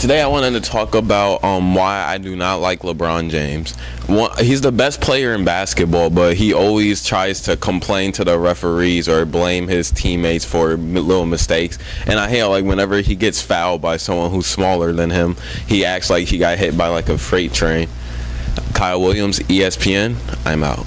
Today I wanted to talk about um, why I do not like LeBron James. One, he's the best player in basketball, but he always tries to complain to the referees or blame his teammates for little mistakes. And I hate like whenever he gets fouled by someone who's smaller than him, he acts like he got hit by like a freight train. Kyle Williams, ESPN. I'm out.